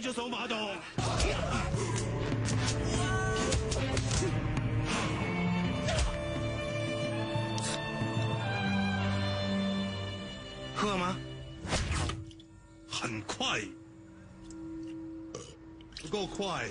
就走马桶喝吗很快。不够快。